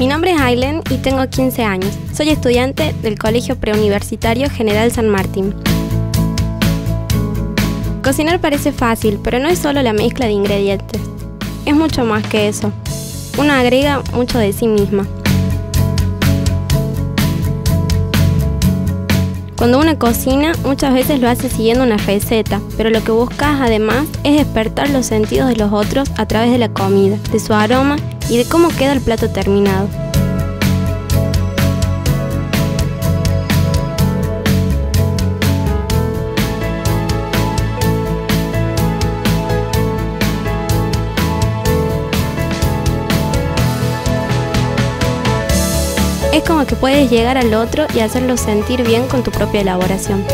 Mi nombre es Aileen y tengo 15 años. Soy estudiante del Colegio Preuniversitario General San Martín. Cocinar parece fácil, pero no es solo la mezcla de ingredientes. Es mucho más que eso. Uno agrega mucho de sí misma. Cuando uno cocina, muchas veces lo hace siguiendo una receta, pero lo que buscas además es despertar los sentidos de los otros a través de la comida, de su aroma y de cómo queda el plato terminado. Es como que puedes llegar al otro y hacerlo sentir bien con tu propia elaboración.